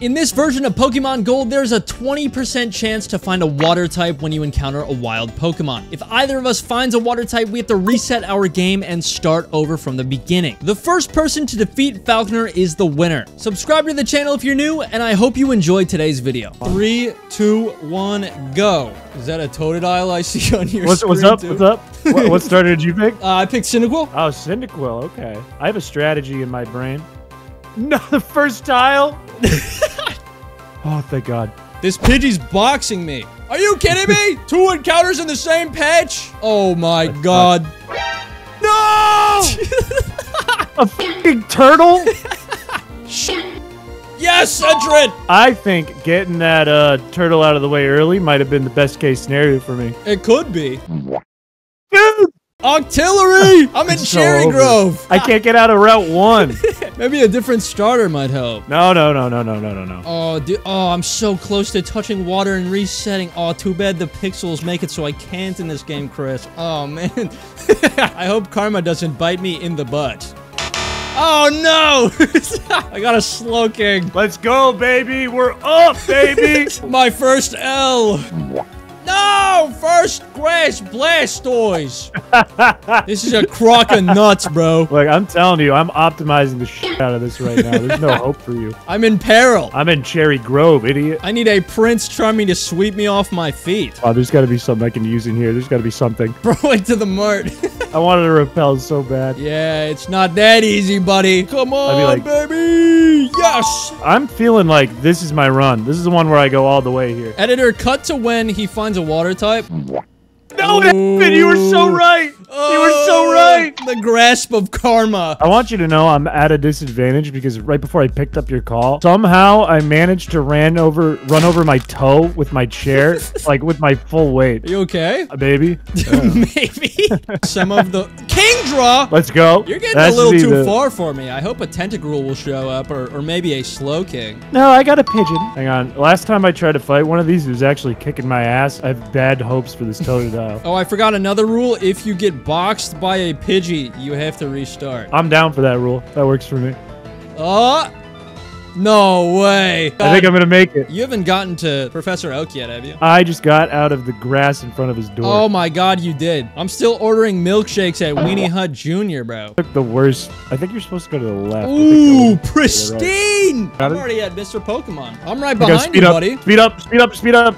In this version of Pokemon Gold, there's a 20% chance to find a water type when you encounter a wild Pokemon. If either of us finds a water type, we have to reset our game and start over from the beginning. The first person to defeat Falkner is the winner. Subscribe to the channel if you're new, and I hope you enjoyed today's video. Three, two, one, go. Is that a Totodile I see on your What's, screen what's up? too? What's up? what, what starter did you pick? Uh, I picked Cyndaquil. Oh, Cyndaquil. Okay. I have a strategy in my brain. No, the first tile. oh, thank God. This Pidgey's boxing me. Are you kidding me? Two encounters in the same patch? Oh my god. No! A fucking turtle. yes, Edred! I think getting that uh, turtle out of the way early might have been the best case scenario for me. It could be. Dude, Octillery! I'm in so Cherry over. Grove. I can't get out of Route One. Maybe a different starter might help. No, no, no, no, no, no, no, no. Oh, dude. Oh, I'm so close to touching water and resetting. Oh, too bad the pixels make it so I can't in this game, Chris. Oh, man. I hope karma doesn't bite me in the butt. Oh, no! I got a Slowking. Let's go, baby. We're up, baby. My first L. No! First grass Blastoise. this is a crock of nuts, bro. Look, I'm telling you, I'm optimizing the shit out of this right now. There's no hope for you. I'm in peril. I'm in Cherry Grove, idiot. I need a Prince Charming to sweep me off my feet. Oh, there's got to be something I can use in here. There's got to be something. Throw it to the mart. I wanted to repel so bad. yeah, it's not that easy, buddy. Come on, like- baby. Yes. I'm feeling like this is my run. This is the one where I go all the way here. Editor, cut to when he finds a water type. No, David, you were so right. you were so Oh, right. The grasp of karma. I want you to know I'm at a disadvantage because right before I picked up your call, somehow I managed to ran over, run over my toe with my chair, like with my full weight. Are you okay? Uh, baby, Maybe. Some of the Kingdra. let's go. You're getting That's a little too the- far for me. I hope a Tentacruel will show up, or, or maybe a Slowking. No, I got a pigeon. Hang on. Last time I tried to fight one of these, it was actually kicking my ass. I have bad hopes for this Totodile. Oh, I forgot another rule. If you get boxed by a Pidgey, you have to restart. I'm down for that rule. That works for me. Oh! No way. I think I'm gonna make it. You haven't gotten to Professor Oak yet, have you? I just got out of the grass in front of his door. Oh my god, you did. I'm still ordering milkshakes at Weenie Hut Jr., bro. Took the worst. I think you're supposed to go to the left. Ooh, pristine! Got I'm already at Mr. Pokemon. I'm right behind you, up, buddy. speed up, speed up, speed up.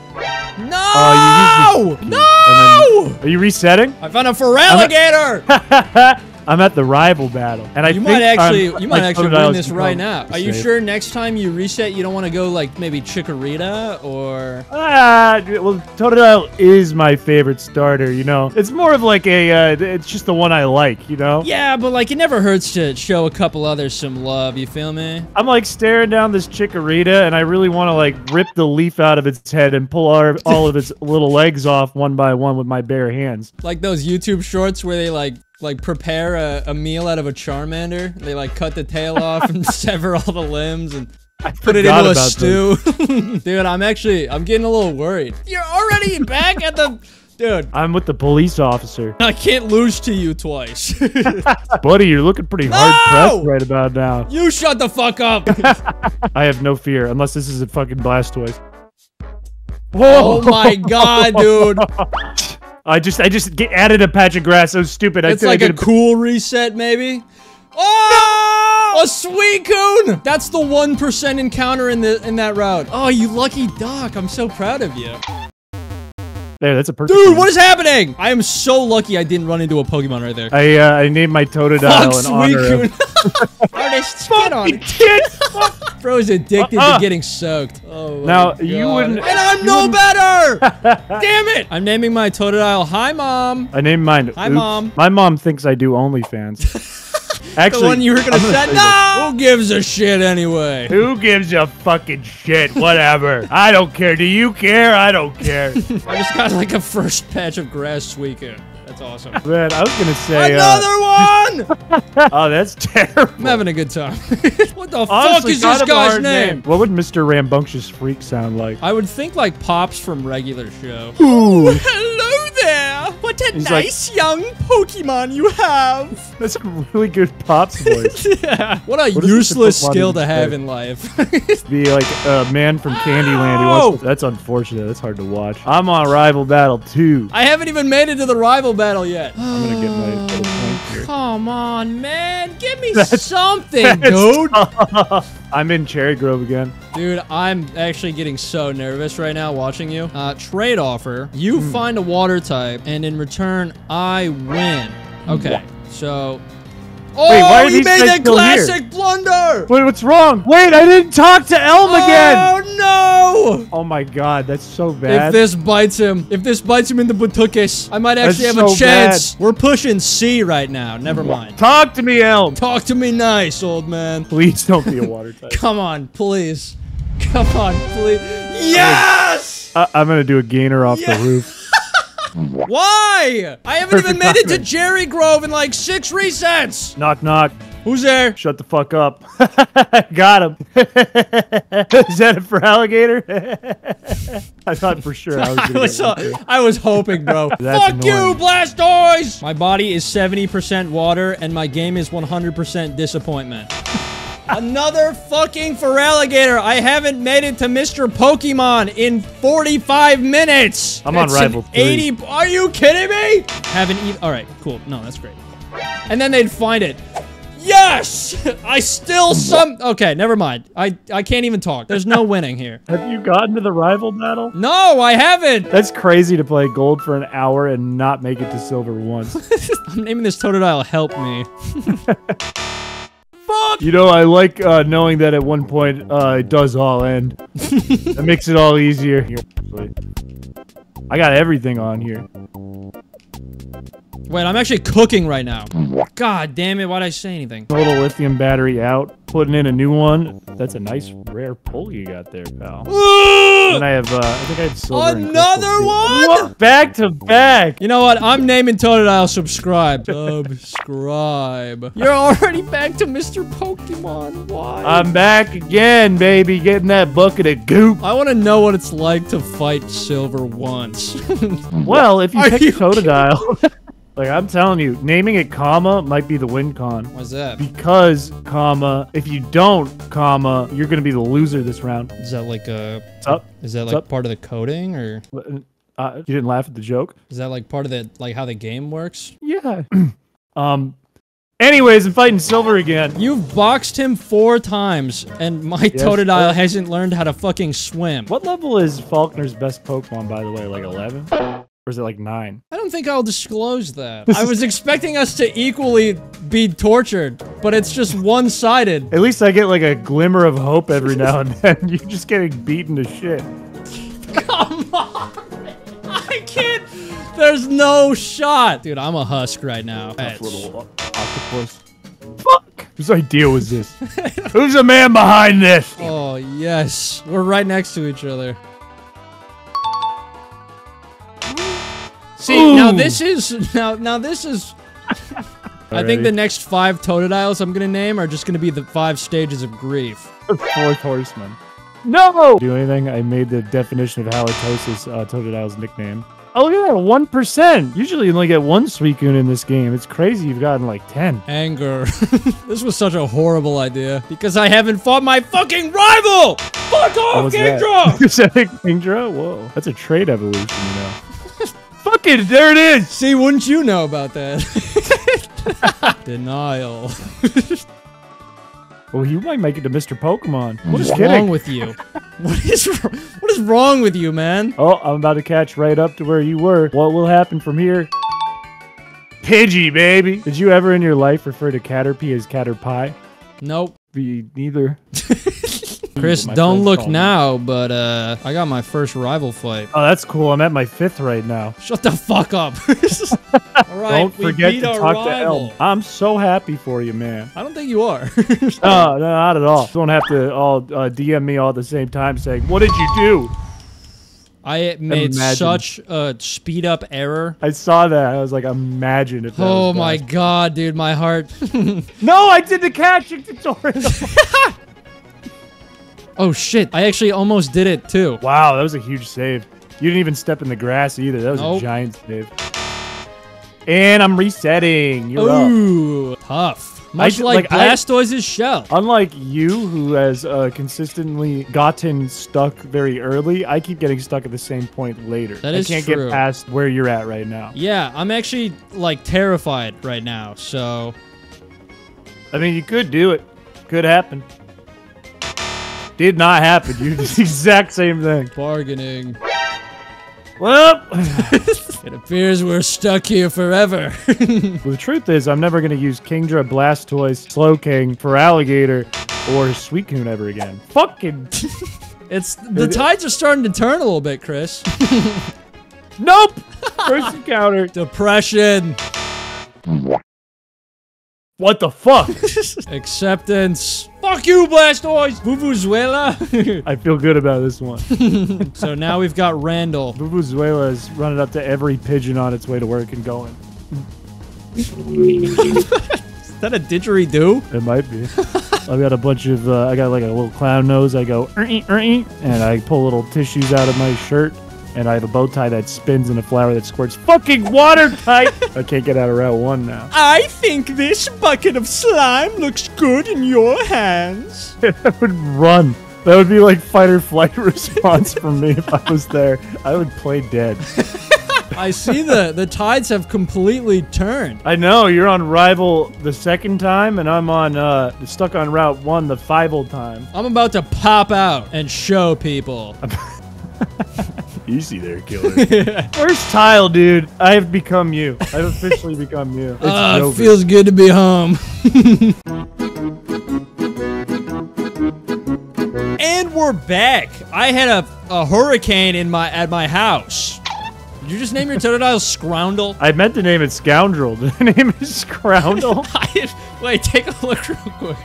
No! Uh, used no! Are you resetting? I found a Feraligatr! I'm at the rival battle, and I You might actually, I'm- you might actually win this right now. Are you sure next time you reset, you don't want to go like maybe Chikorita or? Ah, well, Totodile is my favorite starter. You know, it's more of like a. Uh, it's just the one I like. You know. Yeah, but like it never hurts to show a couple others some love. You feel me? I'm like staring down this Chikorita, and I really want to like rip the leaf out of its head and pull all, all of its little legs off one by one with my bare hands. Like those YouTube shorts where they like like prepare a, a meal out of a Charmander. They like cut the tail off and sever all the limbs and put it into a stew. Dude, I'm actually I'm getting a little worried. You're already back at the Dude, I'm with the police officer. I can't lose to you twice. Buddy, you're looking pretty hard pressed right about now. you shut the fuck up. I have no fear, unless this is a fucking Blastoise. Whoa! oh my god, dude. I just I just get added a patch of grass. So stupid. I It's think I like a could've- cool reset, maybe. Oh! A Suicune! That's the 1% encounter in the in that route. Oh, you lucky duck. I'm so proud of you. there. That's a perfect. Dude, one. what is happening? I am so lucky I didn't run into a Pokemon right there. I uh, I named my Fuck Totodile in honor of. Suicune. Artist, spit on it. Kid! Bro is addicted Uh-uh. to getting soaked. Oh, oh my Now, you wouldn't- And I'm no wouldn't- better! Damn it! I'm naming my Totodile Hi Mom. I named mine. Hi, Oops. Mom. My mom thinks I do OnlyFans. Actually, The one you were gonna I'm say. say No! Who gives a shit anyway? Who gives a fucking shit? Whatever. I don't care. Do you care? I don't care. I just got like a first patch of grass Suicune. That's awesome. Man, I was gonna say. uh, Another one! oh, that's terrible. I'm having a good time. what the fuck is kind this guy's hard name? What would Mr. Rambunctious Freak sound like? I would think like Pops from regular show. Ooh. Hello there! What What a He's like- nice young Pokemon you have. That's a really good Pops voice. yeah. What a What is Mr. useless skill to have in life. Be like a man from Candyland. Who wants to, that's unfortunate. That's hard to watch. I'm on Rival Battle 2. I haven't even made it to the rival battle yet. I'm gonna get my little point here. Come on, man. Give me That's- something, dude. I'm in Cherry Grove again. Dude, I'm actually getting so nervous right now watching you. Uh, trade offer. You Hmm. find a water type, and in return, I win. Okay, so... Oh, why are he these made that still here? classic blunder! Wait, what's wrong? Wait, I didn't talk to Elm again. Oh, no! Oh my god, that's so bad. If this bites him, if this bites him in the butukis, I might actually That's have a so chance. We're pushing C right now. Never mind. Talk to me, Elm. Talk to me nice, old man. Please don't be a water type. Come on, please. Come on, please. Yes! I- I'm gonna do a gainer off Yeah. the roof. Why? I haven't even Perfect made it to. Cherry Grove in like six resets. Knock, knock. Who's there? Shut the fuck up. Got him. Is that it Feraligatr? I thought for sure I was I gonna was, get one, uh, too. I was hoping, bro. That's Fuck you, annoying. Blastoise! My body is 70% water, and my game is 100% disappointment. Another fucking Feraligatr. I haven't made it to Mr. Pokemon in 45 minutes. I'm on That's an Rival three. 80. Are you kidding me? Haven't even. All right, cool. No, that's great. And then they'd find it. Yes! I still some. Okay, never mind. I I can't even talk. There's no winning here. Have you gotten to the rival battle? No, I haven't. That's crazy to play gold for an hour and not make it to silver once. I'm naming this Totodile Help Me. Fuck! you know, I like uh, knowing that at one point uh, it does all end. That makes it all easier. I got everything on here. Wait, I'm actually cooking right now. God damn it, why'd I say anything? Total lithium battery out. Putting in a new one. That's a nice rare pull you got there, pal. And I have, uh, I think I had silver. Another one? What? Back to back. You know what? I'm naming Totodile Subscribe. Subscribe. You're already back to Mr. Pokemon. Why? I'm back again, baby. Getting that bucket of goop. I want to know what it's like to fight Silver once. Well, if you Are pick you Totodile, like I'm telling you, naming it comma might be the win con. Why's that? Because, comma, if you don't, comma, you're gonna be the loser this round. Is that like a? What's up? Is that What's like up? part of the coding, or Uh, you didn't laugh at the joke? is that like part of the like how the game works? Yeah. um. Anyways, I'm fighting Silver again. You've boxed him four times, and my Yes, Totodile sir. hasn't learned how to fucking swim. What level is Falkner's best Pokemon, by the way? Like 11? Or is it like 9? I don't think I'll disclose that. I was expecting us to equally be tortured, but it's just one-sided. At least I get like a glimmer of hope every now and then. You're just getting beaten to shit. Come on! I can't. There's no shot, dude. I'm a husk right now. Tough little octopus. Fuck! Whose idea was this? Who's the man behind this? Oh yes, we're right next to each other. See, now this is now now this is. I think the next five Totodiles I'm gonna name are just gonna be the five stages of grief. Fourth horseman. No! Do anything? I made the definition of halitosis uh, Totodile's nickname. Oh, look at that, one percent. Usually, you only get one Suicune in this game. It's crazy. You've gotten like ten. Anger. this was such a horrible idea because I haven't fought my fucking rival. Fuck off, was? Kingdra! Is that Kingdra? Whoa, that's a trade evolution, you know. Fuck it, there it is. See, wouldn't you know about that? Denial. Well, you might make it to Mr. Pokemon. What is wrong with you? What is what is wrong with you, man? Oh, I'm about to catch right up to where you were. What will happen from here? Pidgey, baby. Did you ever in your life refer to Caterpie as Caterpie? Nope. Be neither. Chris, don't look call me. now, but uh, I got my first rival fight. Oh, that's cool. I'm at my fifth right now. Shut the fuck up. All right, Don't forget to our talk to rival. Elm. I'm so happy for you, man. I don't think you are. No, no, not at all. Don't have to all uh, DM me all at the same time saying, "What did you do?" I made Imagine. such a speed up error. I saw that. I was like, "Imagine if." Oh my god, dude, my heart. No, I did the catching tutorial. Oh shit, I actually almost did it too. wow, that was a huge save. You didn't even step in the grass either. That was Nope. a giant save. And I'm resetting. You're up. Ooh, tough. Much d- like, like, I- Blastoise's shell. Unlike you, who has uh, consistently gotten stuck very early, I keep getting stuck at the same point later. That I can't true. get past where you're at right now. Yeah, I'm actually like terrified right now. So I mean, you could do it. Could happen. Did not happen. You did the exact same thing. bargaining. Well, It appears we're stuck here forever. the truth is, I'm never going to use Kingdra, Blastoise, Slowking, Feraligatr, or Suicune ever again. Fucking. it's the tides are starting to turn a little bit, Chris. nope! First encounter. Depression, What the fuck? acceptance. Fuck you, Blastoise. Vuvuzuela. I feel good about this one. so now we've got Randall. Vuvuzuela is running up to every pigeon on its way to work and going. Is that a didgeridoo? It might be. I've got a bunch of, uh, I got like a little clown nose. I go, "Er-ee, er-ee," and I pull little tissues out of my shirt, and I have a bow tie that spins and a flower that squirts fucking water type. I can't get out of Route 1 now. I think this bucket of slime looks good in your hands. I would run. That would be like fight or flight response for me if I was there. I would play dead. I see the the tides have completely turned. I know you're on rival the second time, and I'm on uh stuck on Route One the five old time. I'm about to pop out and show people. Easy there, killer. First tile, dude. I have become you. I've officially become you. It's Ah, it Joker. feels good to be home. and we're back. I had a, a hurricane in my at my house. Did you just name your Totodile Scroundle? I meant to name it Scoundrel. The name is Scroundle. I, wait, take a look real quick.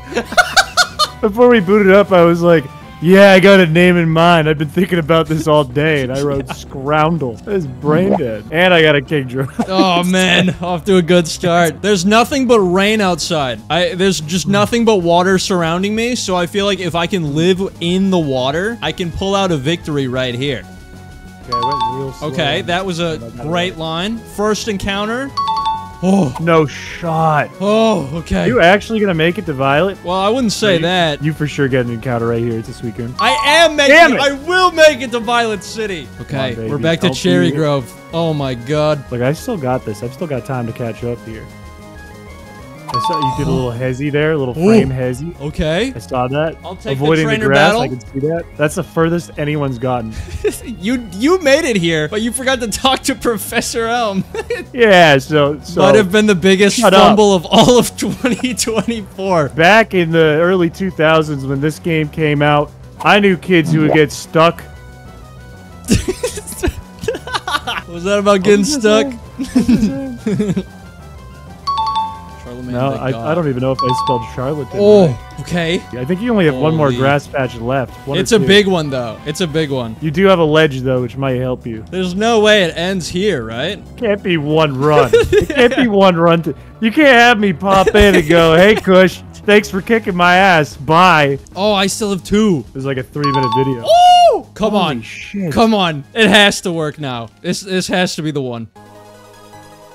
Before we booted up, I was like, yeah, I got a name in mind. I've been thinking about this all day, and I wrote Scroundle. That is brain dead. And I got a King Drum. Oh man, off to a good start. There's nothing but rain outside. I there's just nothing but water surrounding me, so I feel like if I can live in the water, I can pull out a victory right here. Okay, I went real slow. Okay, that was a great line. First encounter. Oh, No shot. oh, okay. you actually gonna make it to Violet? Well, I wouldn't say you, that. You for sure get an encounter right here. It's a Suicune. I am making Damn it. I will make it to Violet City. Okay, baby. we're back to I'll Cherry be- Grove. Oh my god. Look, I still got this. I've still got time to catch up here. I saw you did a little hezzy there, a little frame hezzy. Okay. I saw that. I'll take the Avoiding trainer grass, battle. I can see that. That's the furthest anyone's gotten. You you made it here, but you forgot to talk to Professor Elm. yeah, so so Might have been the biggest Shut up. fumble of all of 2024. back in the early 2000s when this game came out, I knew kids who would get stuck. Was that about getting stuck? No, I, I don't even know if I spelled Charlotte. Oh, okay. I think you only have one more grass patch left. It's a big one though. It's a big one. You do have a ledge though, which might help you. There's no way it ends here, right? Can't be one run. it can't be one run. To, you can't have me pop in and go, "Hey, Cush, thanks for kicking my ass. Bye." Oh, I still have two. It was like a three-minute video. Oh, come Holy on. shit. Come on. It has to work now. This this has to be the one.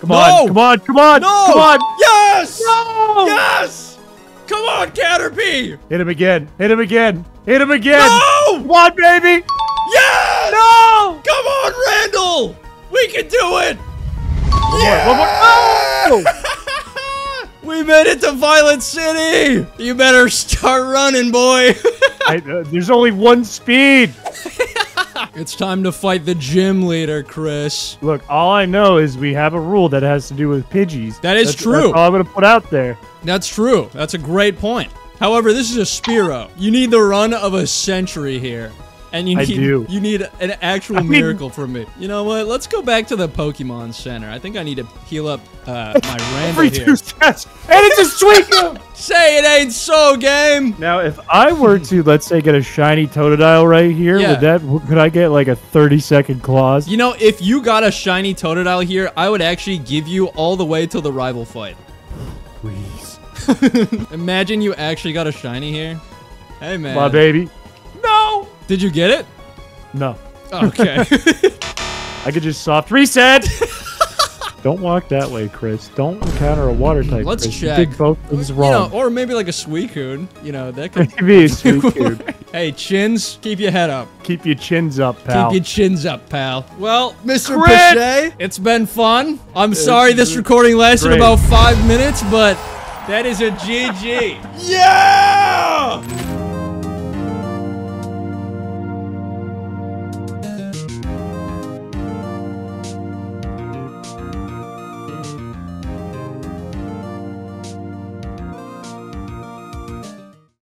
Come No! on, come on, come on, No! come on. Yes! No! Yes! Come on, Caterpie! Hit him again. Hit him again. Hit him again. No! Come on, baby. Yes! No! Come on, Randall! We can do it! One more, one more. Oh! we made it to Violet City! You better start running, boy! I, uh, there's only one speed. it's time to fight the gym leader, Chris. Look, all I know is we have a rule that has to do with Pidgeys. That is That's- true. That's all I'm gonna put out there. That's true. That's a great point. However, this is a Spearow. You need the run of a century here. And you I need do. you need an actual I mean- miracle from me. You know what? Let's go back to the Pokemon Center. I think I need to heal up uh, my Randall here. two and it's a Suicune. Say it ain't so, game. now, if I were to, let's say, get a shiny Totodile right here, Yeah. would that could I get like a 30 second clause? You know, if you got a shiny Totodile here, I would actually give you all the way till the rival fight. Please, Imagine you actually got a shiny here. Hey, man. my baby. No, Did you get it? no. Okay. I could just soft reset. Don't walk that way, Chris. Don't encounter a water type. Let's Chris. check. You did both things You wrong. know, or maybe like a Suicune. You know, that could. Maybe it's sweet, dude. hey, chins, keep your head up. Keep your chins up, pal. Keep your chins up, pal. Well, Mr. Crit! Piche, it's been fun. I'm sorry this recording lasted great. about five minutes, but that is a GG. Yeah!